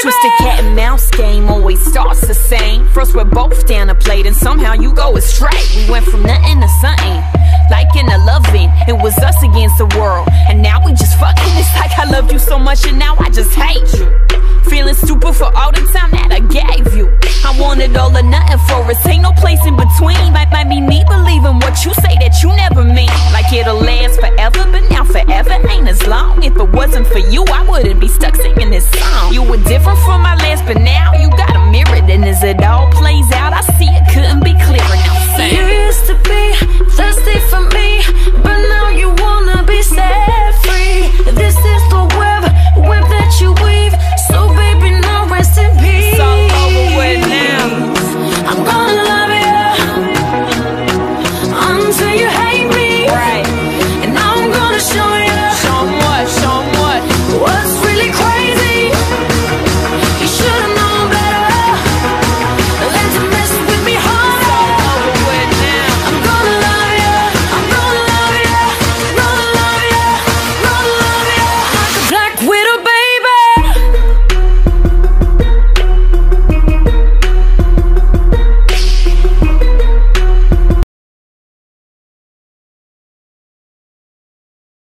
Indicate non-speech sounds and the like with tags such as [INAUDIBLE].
twisted cat and mouse game always starts the same. First we're both down a plate and somehow you go astray. We went from nothing to something, like in loving. It was us against the world, and now we just fucking. [LAUGHS] It's like I loved you so much and now I just hate you. Feeling stupid for all the time that I gave you. I wanted all or nothing for us, ain't no place in between. Might, might be me believing what you say that you never mean. Like it'll for you, I wouldn't be stuck singing this song. You were different from my last, but now